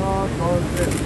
God, God,